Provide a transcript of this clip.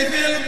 Baby